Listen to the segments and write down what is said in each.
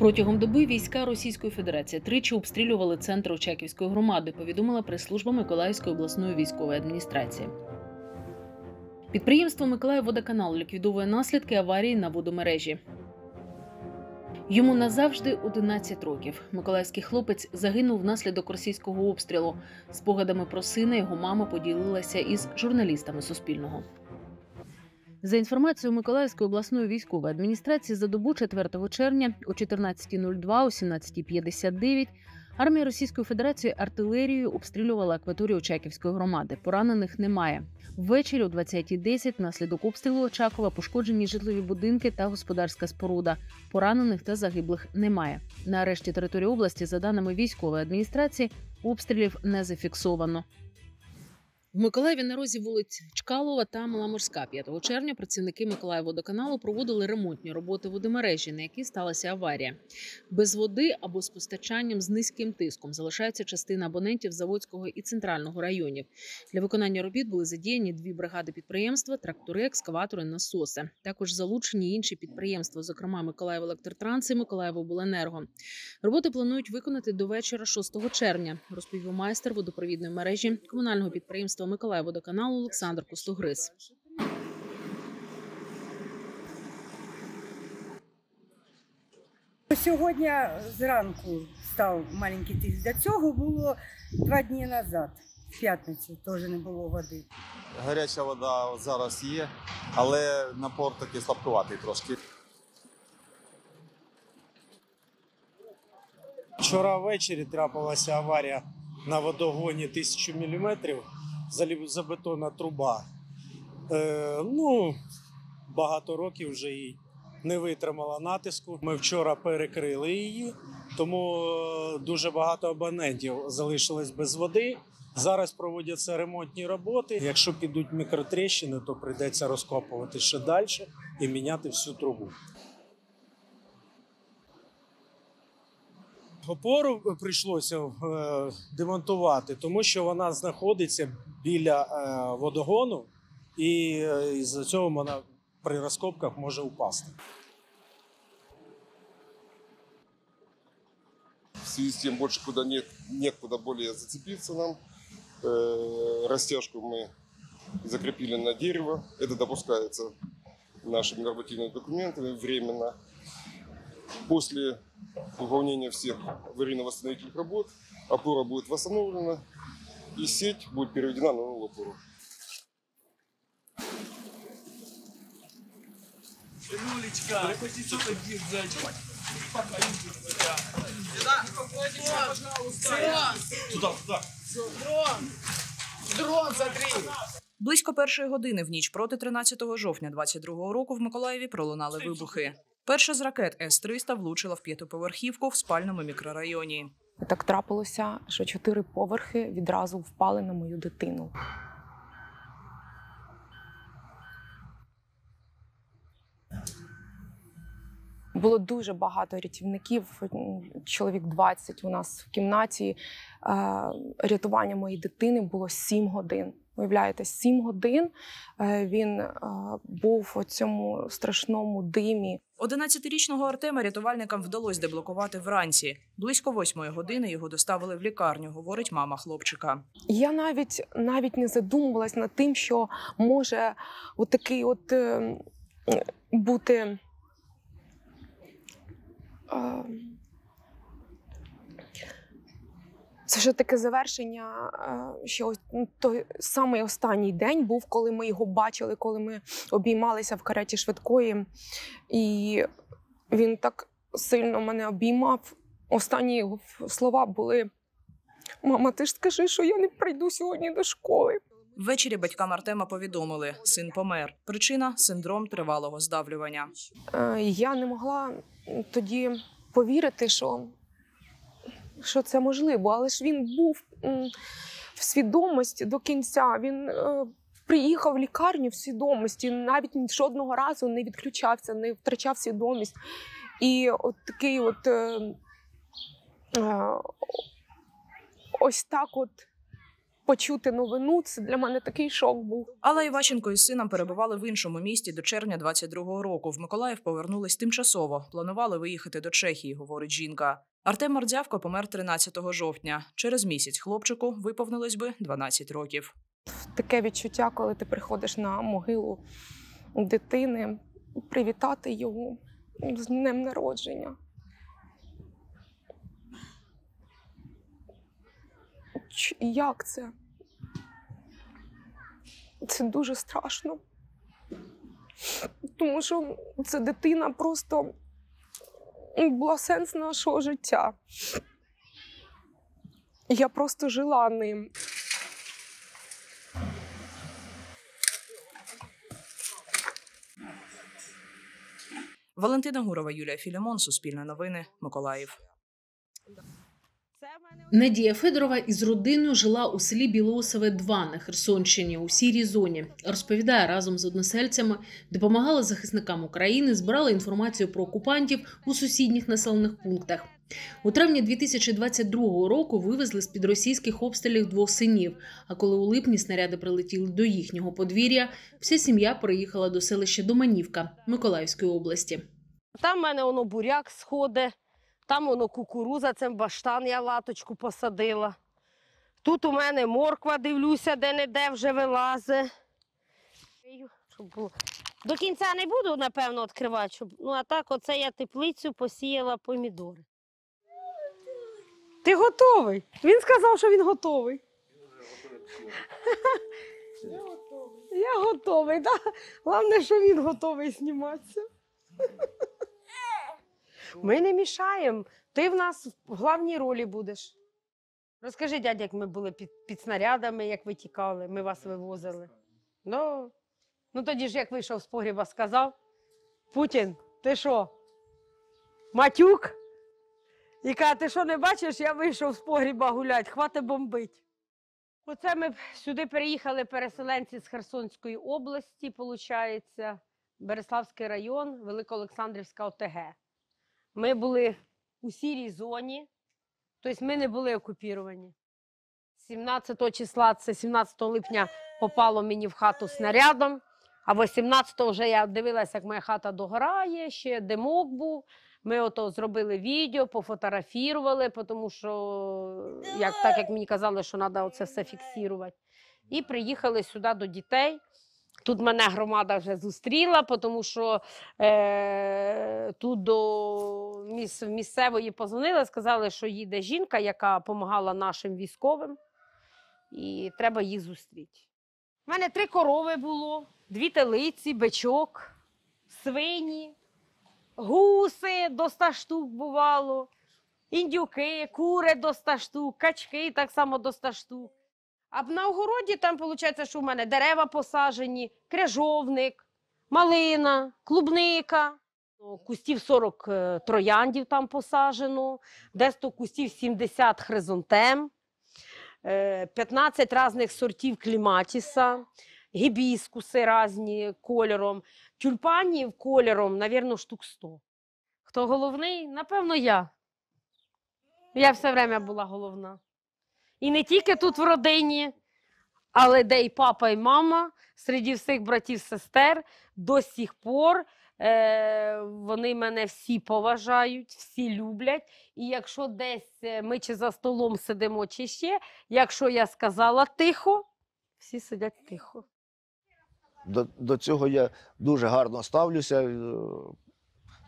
Протягом доби війська Російської Федерації тричі обстрілювали центр Очаківської громади, повідомила прес-служба Миколаївської обласної військової адміністрації. Підприємство Миколаївводоканал ліквідовує наслідки аварії на водомережі. Йому назавжди 11 років. Миколаївський хлопець загинув внаслідок російського обстрілу. Спогадами про сина його мама поділилася із журналістами Суспільного. За інформацією Миколаївської обласної військової адміністрації, за добу 4 червня о 14.02, о 17.59 армія Російської Федерації артилерією обстрілювала акваторію Очаківської громади. Поранених немає. Ввечері о 20.10 внаслідок обстрілу Очакова пошкоджені житлові будинки та господарська споруда. Поранених та загиблих немає. На решті території області, за даними військової адміністрації, обстрілів не зафіксовано. В Миколаєві на розі вулиць Чкалова та Маломорська 5 червня працівники Миколаївводоканалу проводили ремонтні роботи водомережі, на якій сталася аварія. Без води або з постачанням з низьким тиском залишається частина абонентів Заводського і центрального районів. Для виконання робіт були задіяні дві бригади підприємства, трактори, екскаватори, насоси. Також залучені інші підприємства, зокрема Миколаївелектротранс і Миколаївобленерго. Роботи планують виконати до вечора 6 червня, розповів майстер водопровідної мережі комунального підприємства Миколаївводоканалу Олександр Костогриз. Сьогодні зранку став маленький тиск. До цього було два дні назад, в п'ятницю, теж не було води. Гаряча вода зараз є, але напор такий слабкуватий трошки. Вчора ввечері трапилася аварія на водогоні 1000 мм, залізобетонна труба. Е, ну, багато років вже їй не витримала натиску. Ми вчора перекрили її, тому е, дуже багато абонентів залишилось без води. Зараз проводяться ремонтні роботи. Якщо підуть мікротріщини, то прийдеться розкопувати ще далі і міняти всю трубу. Опору прийшлося е, демонтувати, тому що вона знаходиться біля е, водогону, і е, з цього вона при розкопках може упасти. В связи с тем больше куда нет, некуда более зацепиться нам. Э, растяжку мы закрепили на дерево. Это допускается нашими нормативными документами временно. После выполнения всех аварийно-восстановительных работ опора будет восстановлена и сеть будет переведена на новую опору. Туда, туда. Близько першої години в ніч проти 13 жовтня 22-го року в Миколаєві пролунали вибухи. Перша з ракет С-300 влучила в п'ятиповерхівку в спальному мікрорайоні. Так трапилося, що чотири поверхи відразу впали на мою дитину. Було дуже багато рятівників, чоловік 20 у нас в кімнаті. Е, Рятування моєї дитини було 7 годин. Уявляєте, 7 годин е, він е, був у цьому страшному димі. 11-річного Артема рятувальникам вдалося деблокувати вранці. Близько восьмої години його доставили в лікарню, говорить мама хлопчика. Я навіть навіть не задумувалась над тим, що може от такий от е, бути. Е, це вже таке завершення, е, що ось ну, той самий останній день був, коли ми його бачили, коли ми обіймалися в кареті швидкої, і він так сильно мене обіймав. Останні його слова були: Мама, ти ж скажи, що я не прийду сьогодні до школи. Ввечері батькам Артема повідомили, син помер. Причина синдром тривалого здавлювання. Е, Я не могла тоді повірити, що, що це можливо, але ж він був в свідомості до кінця. Він е, приїхав в лікарню в свідомості, навіть жодного разу не відключався, не втрачав свідомість. І от такий от е, е, ось так от почути новину, це для мене такий шок був. Алла Іващенко із сином перебували в іншому місті до червня 22-го року. В Миколаїв повернулись тимчасово. Планували виїхати до Чехії, говорить жінка. Артем Мордявко помер 13 жовтня. Через місяць хлопчику виповнилось би 12 років. Таке відчуття, коли ти приходиш на могилу дитини, привітати його з днем народження. Як це? Це дуже страшно. Тому що це дитина просто була сенс нашого життя. Я просто жила ним. Валентина Гурова, Юлія Філімон, Суспільне новини, Миколаїв. Надія Федорова із родиною жила у селі Білоусове 2 на Херсонщині у сірій зоні. Розповідає разом з односельцями, допомагала захисникам України, збирала інформацію про окупантів у сусідніх населених пунктах. У травні 2022 року вивезли з під російських обстрілів двох синів. А коли у липні снаряди прилетіли до їхнього подвір'я, вся сім'я приїхала до селища Доманівка Миколаївської області. Там в мене воно буряк сходить, там воно кукуруза, це баштан я латочку посадила. Тут у мене морква, дивлюся, де-не-де вже вилазить. До кінця не буду, напевно, відкривати. Щоб... Ну, а так, оце я теплицю посіяла помідори. Ти готовий? Він сказав, що він готовий. Я готовий, так? Да? Головне, що він готовий зніматися. Ми не мішаємо. Ти в нас в головній ролі будеш. Розкажи, дядя, як ми були під, під снарядами, як ви тікали, ми вас вивозили. Ну, ну тоді ж, як вийшов з погріба, сказав: Путін, ти що? Матюк? І каже, ти що не бачиш, я вийшов з погріба гулять, хвати бомбить. Оце ми сюди переїхали переселенці з Херсонської області, виходить, Береславський район, Великоолександрівська ОТГ. Ми були у сірій зоні, тобто ми не були окупіровані. 17 числа, це 17 липня, попало мені в хату снарядом, а 18 вже я дивилася, як моя хата догорає, ще димок був. Ми ото зробили відео, пофотографірували, тому що як, так як мені казали, що треба це все фіксувати. І приїхали сюди до дітей. Тут мене громада вже зустріла, тому що е, тут до міс, місцевої позвонили, сказали, що їде жінка, яка допомагала нашим військовим, і треба їх зустріти. У мене три корови було, дві телиці, бичок, свині, гуси до 100 штук бувало, індюки, кури до 100 штук, качки так само до 100 штук. А на огороді там виходить, що в мене дерева посаджені, крижовник, малина, клубника. Кустів 40 е, трояндів там посаджено, десь то кустів 70 хризантем, е, 15 різних сортів кліматіса, гібіскуси різні кольором, тюльпанів кольором, навірно, штук 100. Хто головний? Напевно, я. Я все время була головна. І не тільки тут в родині, але де і папа, і мама, серед всіх братів, сестер до сих пор е, вони мене всі поважають, всі люблять. І якщо десь е, ми чи за столом сидимо, чи ще, якщо я сказала тихо, всі сидять тихо. До, до цього я дуже гарно ставлюся, е,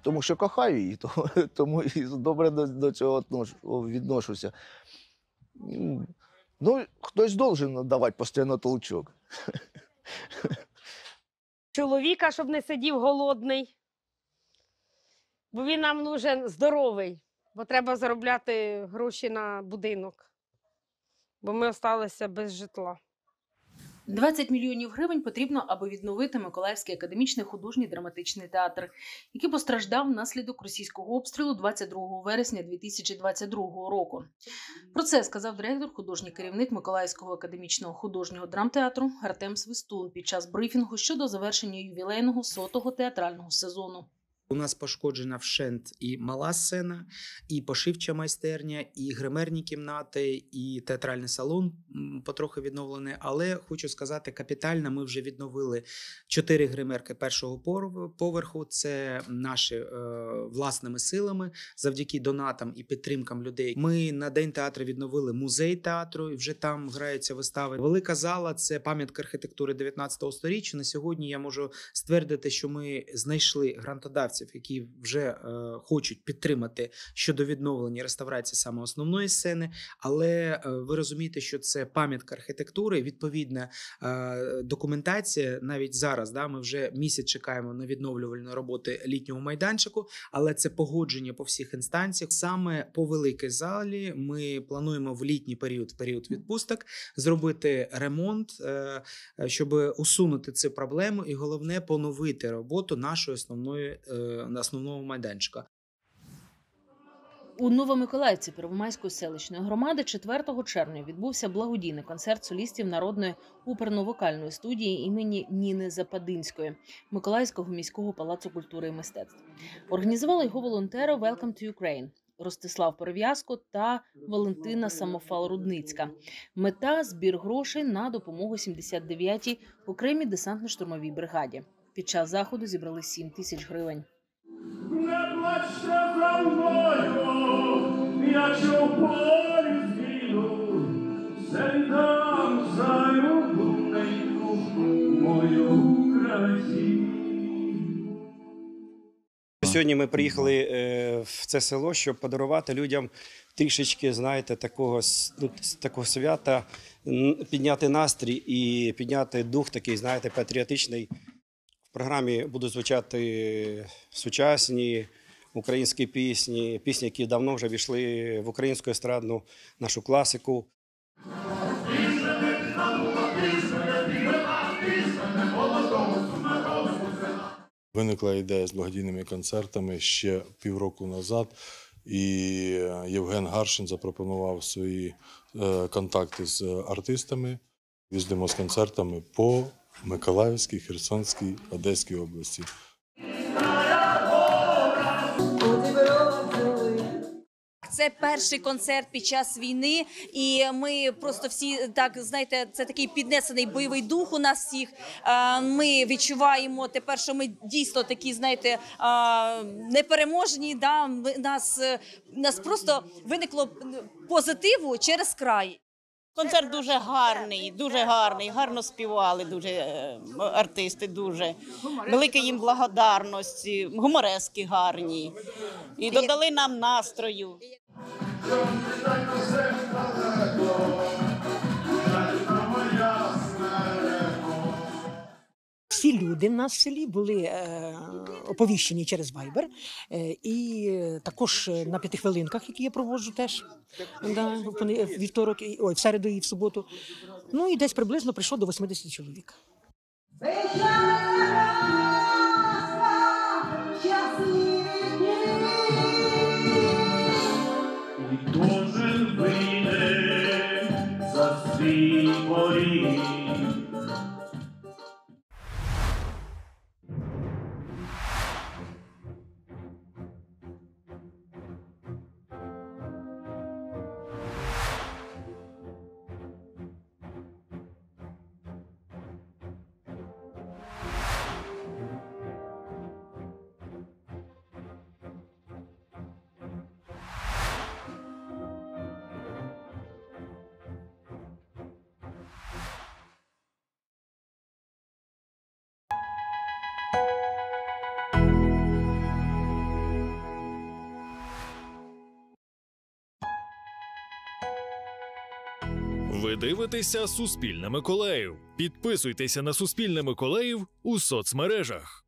тому що кохаю її, тому, тому і добре до, до цього відношуся. Ну, хтось должен надавати постійно толчок. Чоловіка, щоб не сидів голодний, бо він нам нужен здоровий, бо треба заробляти гроші на будинок, бо ми залишилися без житла. 20 мільйонів гривень потрібно, аби відновити Миколаївський академічний художній драматичний театр, який постраждав внаслідок російського обстрілу 22 вересня 2022 року. Про це сказав директор, художній керівник Миколаївського академічного художнього драмтеатру Артем Свистун під час брифінгу щодо завершення ювілейного сотого театрального сезону. У нас пошкоджена вщент і мала сцена, і пошивча майстерня, і гримерні кімнати, і театральний салон потрохи відновлений. Але хочу сказати, капітально ми вже відновили чотири гримерки першого поверху. Це наші е, власними силами, завдяки донатам і підтримкам людей. Ми на день театру відновили музей театру, і вже там граються вистави. Велика зала це пам'ятка архітектури 19 століття. На сьогодні я можу ствердити, що ми знайшли грантодавців, які вже е, хочуть підтримати щодо відновлення реставрації саме основної сцени. Але е, ви розумієте, що це пам'ятка архітектури, відповідна е, документація. Навіть зараз да, ми вже місяць чекаємо на відновлювальні роботи літнього майданчику, але це погодження по всіх інстанціях. Саме по великій залі ми плануємо в літній період, період відпусток, зробити ремонт, е, щоб усунути цю проблему, і головне поновити роботу нашої основної е, основного майданчика. У Новомиколаївці Первомайської селищної громади 4 червня відбувся благодійний концерт солістів народної оперно-вокальної студії імені Ніни Западинської Миколаївського міського палацу культури і мистецтв. Організували його волонтери Welcome to Ukraine Ростислав Перев'язко та Валентина Самофал-Рудницька. Мета збір грошей на допомогу 79-й окремій десантно-штурмовій бригаді. Під час заходу зібрали 7 тисяч гривень. Сьогодні ми приїхали е, в це село, щоб подарувати людям трішечки, знаєте, такого, ну, такого свята, підняти настрій і підняти дух такий, знаєте, патріотичний. В програмі будуть звучати сучасні українські пісні, пісні, які давно вже війшли в українську естрадну нашу класику. Виникла ідея з благодійними концертами ще півроку назад, і Євген Гаршин запропонував свої е, контакти з артистами. Їздимо з концертами по Миколаївській, Херсонській, Одеській області. Це перший концерт під час війни, і ми просто всі так знаєте, це такий піднесений бойовий дух у нас всіх. Е, Ми відчуваємо тепер, що ми дійсно такі, знаєте, е, непереможні. Да? Нас, е, нас просто виникло позитиву через край. Концерт дуже гарний, дуже гарний, гарно співали дуже е, артисти. Дуже. Велика їм благодарності, гуморески гарні. І додали нам настрою. Всі люди в нас в селі були е, оповіщені через. Е, і також на п'ятихвилинках, які я проводжу теж да, вівторок, ой, в середу і в суботу. Ну і десь приблизно прийшло до 80 чоловік. Кожен вийде за свій поріг. Ви дивитеся Суспільне Миколаїв. Підписуйтеся на Суспільне Миколаїв у соцмережах.